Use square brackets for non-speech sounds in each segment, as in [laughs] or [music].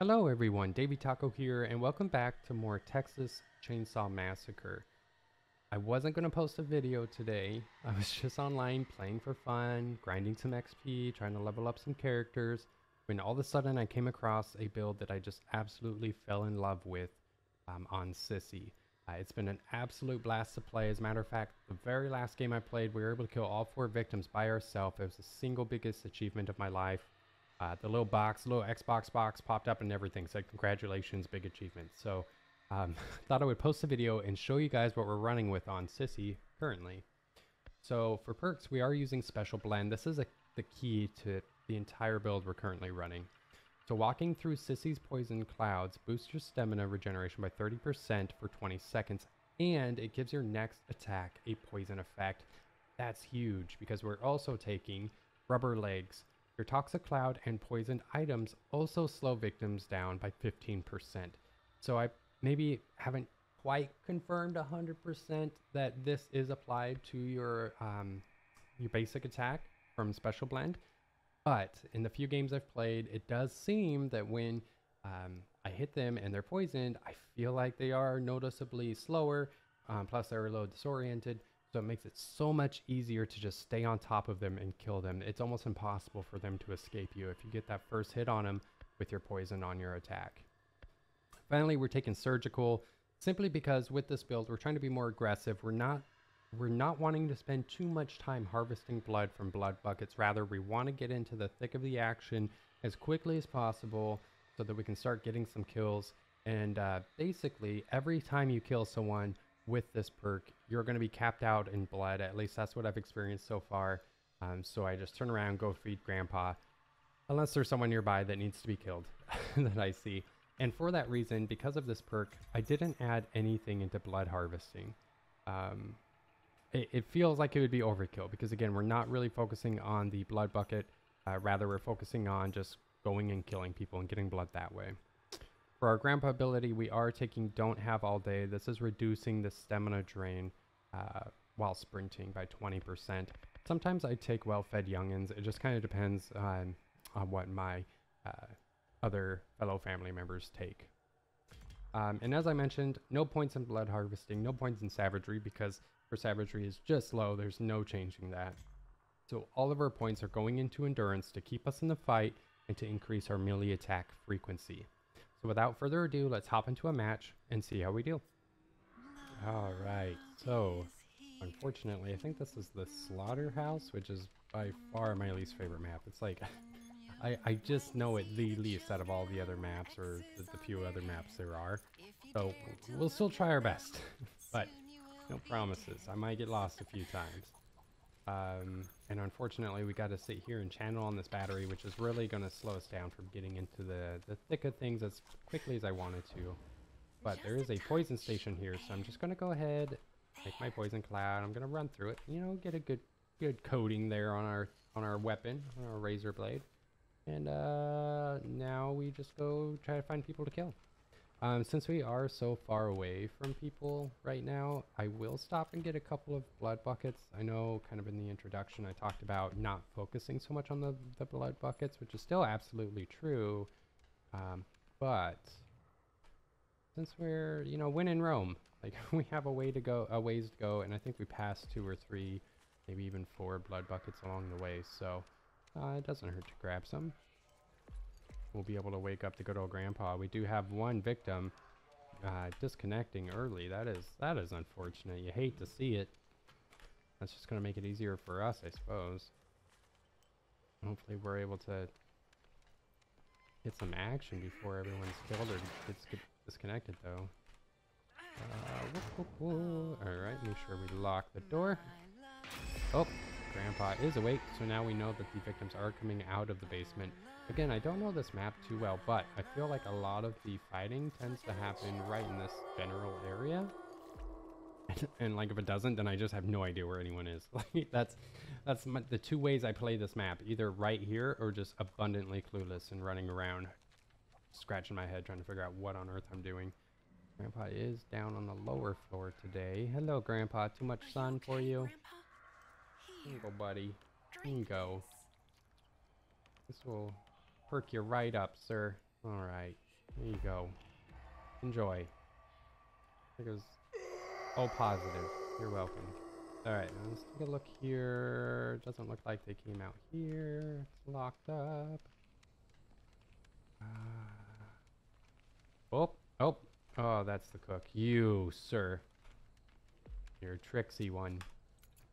Hello everyone, Davie Taco here, and welcome back to more Texas Chainsaw Massacre. I wasn't going to post a video today. [laughs] I was just online playing for fun, grinding some XP, trying to level up some characters, when all of a sudden I came across a build that I just absolutely fell in love with um, on Sissy. Uh, it's been an absolute blast to play. As a matter of fact, the very last game I played, we were able to kill all four victims by ourselves. It was the single biggest achievement of my life. Uh, the little box, little Xbox box popped up and everything. Said congratulations, big achievement. So um, [laughs] thought I would post a video and show you guys what we're running with on Sissy currently. So for perks, we are using Special Blend. This is a, the key to the entire build we're currently running. So walking through Sissy's Poison Clouds boosts your stamina regeneration by 30% for 20 seconds, and it gives your next attack a poison effect. That's huge because we're also taking Rubber Legs, your Toxic Cloud and poisoned items also slow victims down by 15%. So I maybe haven't quite confirmed 100% that this is applied to your um, your basic attack from Special Blend. But in the few games I've played, it does seem that when um, I hit them and they're poisoned, I feel like they are noticeably slower. Um, plus, they're a little disoriented. So it makes it so much easier to just stay on top of them and kill them. It's almost impossible for them to escape you if you get that first hit on them with your poison on your attack. Finally, we're taking surgical simply because with this build, we're trying to be more aggressive. We're not we're not wanting to spend too much time harvesting blood from blood buckets. Rather, we want to get into the thick of the action as quickly as possible so that we can start getting some kills. And uh, basically, every time you kill someone, with this perk, you're going to be capped out in blood. At least that's what I've experienced so far. Um, so I just turn around, go feed Grandpa, unless there's someone nearby that needs to be killed [laughs] that I see. And for that reason, because of this perk, I didn't add anything into blood harvesting. Um, it, it, feels like it would be overkill because again, we're not really focusing on the blood bucket. Uh, rather, we're focusing on just going and killing people and getting blood that way. For our grandpa ability, we are taking Don't Have All Day. This is reducing the stamina drain uh, while sprinting by 20%. Sometimes I take well-fed youngins. It just kind of depends on, on what my uh, other fellow family members take. Um, and as I mentioned, no points in blood harvesting, no points in savagery because for savagery is just low. There's no changing that. So all of our points are going into endurance to keep us in the fight and to increase our melee attack frequency. So without further ado, let's hop into a match and see how we do. All right, so unfortunately, I think this is the Slaughterhouse, which is by far my least favorite map. It's like, [laughs] I, I just know it the least out of all the other maps, or the, the few other maps there are. So we'll still try our best, [laughs] but no promises. I might get lost a few times. Um, and unfortunately, we got to sit here and channel on this battery, which is really going to slow us down from getting into the, the thick of things as quickly as I wanted to. But there is a poison station here, so I'm just going to go ahead, make my poison cloud. I'm going to run through it, you know, get a good good coating there on our on our weapon, on our razor blade. And uh, now we just go try to find people to kill. Um, since we are so far away from people right now, I will stop and get a couple of blood buckets. I know kind of in the introduction I talked about not focusing so much on the, the blood buckets, which is still absolutely true. Um, but since we're, you know, when in Rome, [laughs] like we have a way to go, a ways to go, and I think we passed two or three, maybe even four blood buckets along the way, so uh, it doesn't hurt to grab some we'll be able to wake up the good old grandpa. We do have one victim uh, disconnecting early. That is that is unfortunate. You hate to see it. That's just going to make it easier for us, I suppose. Hopefully we're able to get some action before everyone's killed or gets disconnected, though. Uh, Alright, make sure we lock the door. Oh, Grandpa is awake, so now we know that the victims are coming out of the basement. Again, I don't know this map too well, but I feel like a lot of the fighting tends to happen right in this general area. [laughs] and like if it doesn't, then I just have no idea where anyone is. [laughs] Like that's that's my, the two ways I play this map, either right here or just abundantly clueless and running around scratching my head trying to figure out what on earth I'm doing. Grandpa is down on the lower floor today. Hello, Grandpa. Too much sun for you? Go, buddy. go. This will perk you right up, sir. Alright. There you go. Enjoy. It goes all positive. You're welcome. Alright, let's take a look here. Doesn't look like they came out here. It's locked up. Uh, oh, oh, oh, that's the cook. You, sir. You're a tricksy one.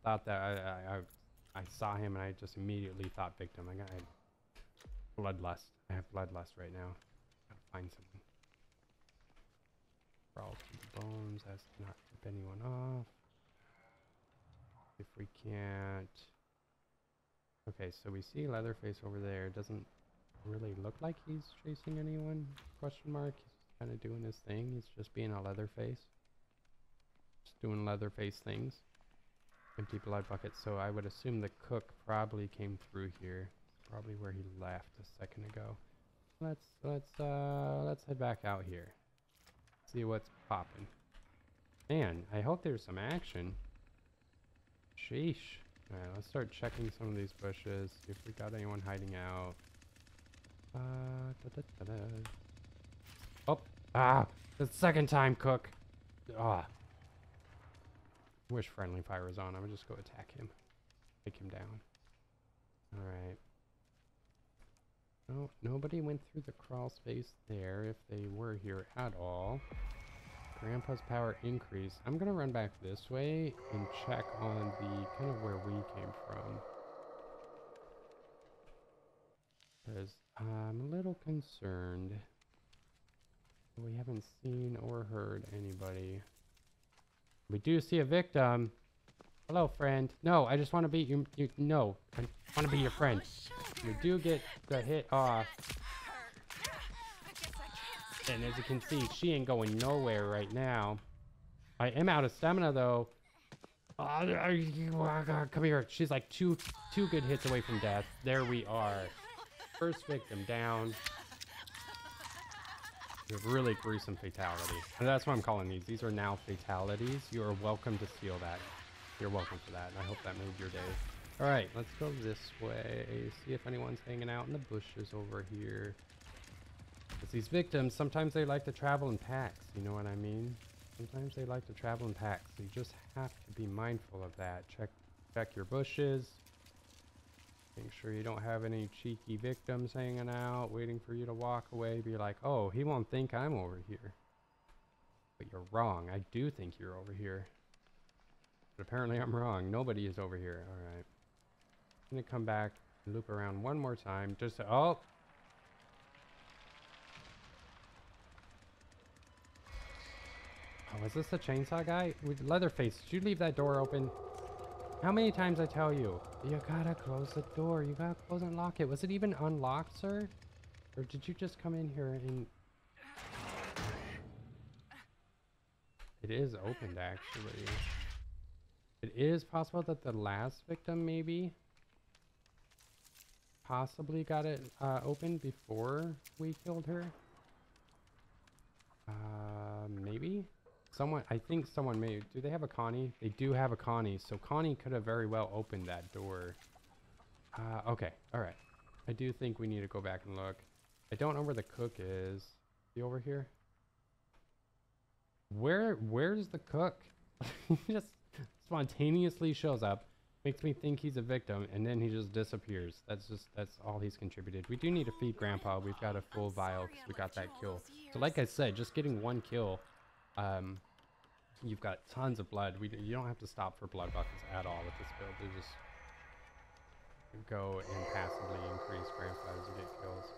Thought that I, I, I, I saw him and I just immediately thought victim. I got bloodlust. I have bloodlust right now. Gotta find someone. Crawl through the bones to not tip anyone off. If we can't. Okay, so we see Leatherface over there. Doesn't really look like he's chasing anyone? Question mark. He's kind of doing his thing. He's just being a Leatherface. Just doing Leatherface things. Empty blood bucket. So I would assume the cook probably came through here. Probably where he left a second ago. Let's let's uh let's head back out here. See what's popping. Man, I hope there's some action. Sheesh. Alright, let's start checking some of these bushes. See if we got anyone hiding out. Uh, da, da, da, oh, ah, the second time, Cook. Ah. Wish friendly fire was on. I would just go attack him. Take him down. Alright. No, nobody went through the crawl space there if they were here at all. Grandpa's power increase. I'm gonna run back this way and check on the kind of where we came from. Because I'm a little concerned. We haven't seen or heard anybody. We do see a victim. Hello, friend. No, I just want to be you. You no, I want to be your friend. We do get the hit off. And as you can see, she ain't going nowhere right now. I am out of stamina though. Uh, come here. She's like two two good hits away from death. There we are. First victim down. A really gruesome fatality. And that's what I'm calling these. These are now fatalities. You are welcome to steal that. You're welcome for that. And I hope that made your day. Alright, let's go this way. See if anyone's hanging out in the bushes over here. Because these victims, sometimes they like to travel in packs. You know what I mean? Sometimes they like to travel in packs. So you just have to be mindful of that. Check check your bushes. Make sure you don't have any cheeky victims hanging out, waiting for you to walk away. Be like, oh, he won't think I'm over here. But you're wrong. I do think you're over here. But apparently I'm wrong. Nobody is over here. Alright. I'm gonna come back and loop around one more time. Just to, oh! Oh, is this the chainsaw guy? With Leatherface, did you leave that door open? How many times I tell you? You gotta close the door. You gotta close and lock it. Was it even unlocked, sir? Or did you just come in here and... It is opened, actually. It is possible that the last victim, maybe, possibly got it uh, open before we killed her. Uh, maybe? Someone, I think someone may, do they have a Connie? They do have a Connie, so Connie could have very well opened that door. Uh, okay, alright. I do think we need to go back and look. I don't know where the cook is. Is he over here? Where, where's the cook? [laughs] he just spontaneously shows up, makes me think he's a victim, and then he just disappears. That's just, that's all he's contributed. We do need to feed Grandpa. We've got a full vial because we got that kill. So like I said, just getting one kill um, you've got tons of blood. We you don't have to stop for blood buckets at all with this build. You just go and passively increase grandpa as you get kills.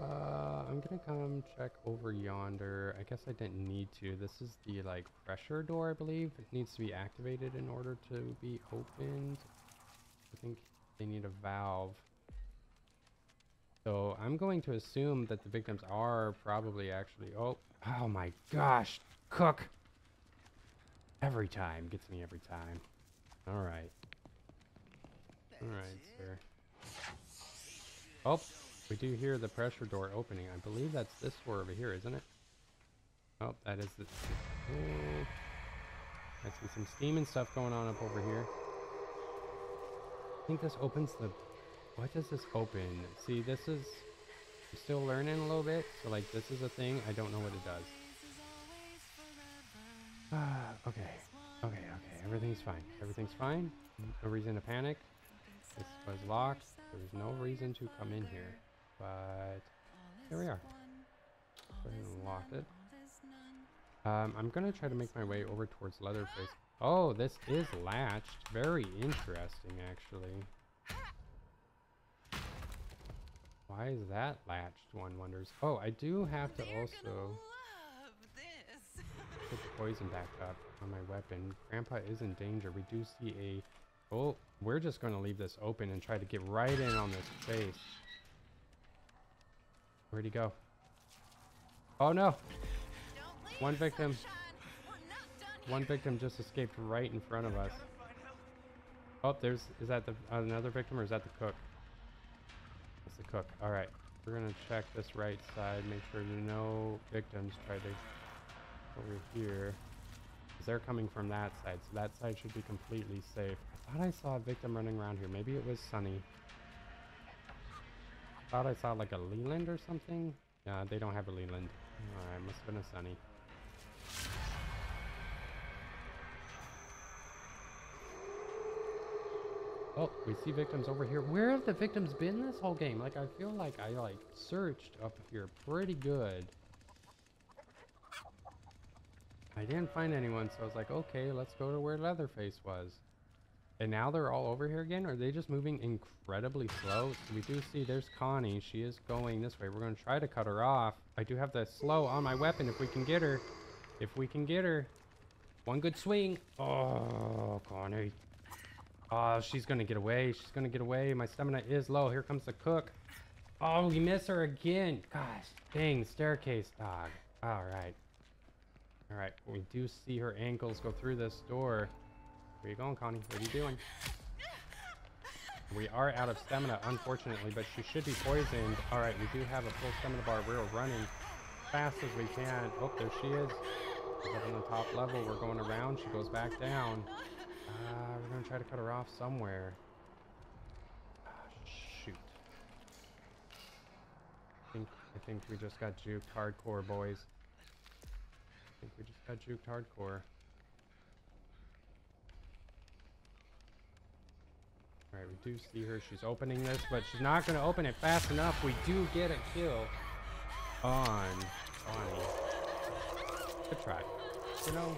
Uh, I'm gonna come check over yonder. I guess I didn't need to. This is the like pressure door, I believe. It needs to be activated in order to be opened. I think they need a valve. So I'm going to assume that the victims are probably actually, oh, Oh my gosh, cook. Every time, gets me every time. All right. All right, sir. Oh, we do hear the pressure door opening. I believe that's this door over here, isn't it? Oh, that is the... Oh, I see some steam and stuff going on up over here. I think this opens the... What does this open? See, this is... Still learning a little bit. So like this is a thing. I don't know what it does. Ah, [sighs] okay. Okay, okay. Everything's fine. Everything's fine. No reason to panic. This was locked. There's no reason to come in here. But here we are. Go ahead and lock it. Um, I'm gonna try to make my way over towards Leatherface. Oh, this is latched. Very interesting, actually. Why is that latched, one wonders. Oh, I do have to also [laughs] put the poison back up on my weapon. Grandpa is in danger. We do see a... Oh, we're just going to leave this open and try to get right in on this face. Where'd he go? Oh no! One victim. One victim just escaped right in front of us. Oh, there's, is that the, another victim or is that the cook? The cook. All right. We're to check this right side, make sure no victims try to over here. Because they're coming from that side, so that side should be completely safe. I thought I saw a victim running around here. Maybe it was Sonny. Thought I saw like a Leland or something. Yeah, they don't have a Leland. Alright, must have been a Sonny. Oh, we see victims over here. Where have the victims been this whole game? Like, I feel like I, like, searched up here pretty good. I didn't find anyone, so I was like, okay, let's go to where Leatherface was. And now they're all over here again? Are they just moving incredibly slow? We do see there's Connie. She is going this way. We're going to try to cut her off. I do have the slow on my weapon if we can get her. If we can get her. One good swing. Oh, Connie. Oh, she's to get away. She's to get away. My stamina is low. Here comes the cook. Oh, we miss her again. Gosh, dang, staircase dog. All right. All right, we do see her ankles go through this door. Where you going, Connie? What are you doing? We are out of stamina, unfortunately, but she should be poisoned. All right, we do have a full stamina bar. We're running fast as we can. Oh, there she is. She's up on the top level. We're going around. She goes back down. Uh, we're to try to cut her off somewhere. Ah, shoot. I think, I think we just got juked hardcore, boys. I think we just got juked hardcore. Alright, we do see her. She's opening this, but she's not going to open it fast enough. We do get a kill on Bonnie. Good try. You know,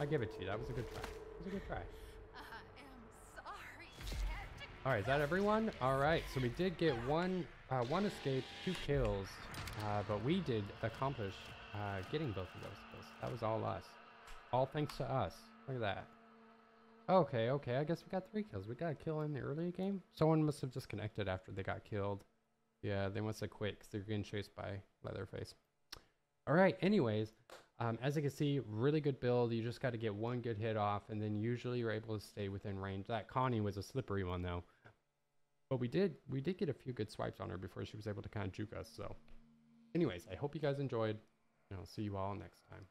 I give it to you. That was a good try. It was a good try. Alright, is that everyone? Alright, so we did get one uh, one escape, two kills, uh, but we did accomplish uh, getting both of those kills. That was all us. All thanks to us. Look at that. Okay, okay, I guess we got three kills. We got a kill in the early game. Someone must have disconnected after they got killed. Yeah, they must have quit because they're getting chased by Leatherface. All right, anyways, um, as you can see, really good build. You just got to get one good hit off, and then usually you're able to stay within range. That Connie was a slippery one, though. But we did we did get a few good swipes on her before she was able to kind of juke us. So anyways, I hope you guys enjoyed. And I'll see you all next time.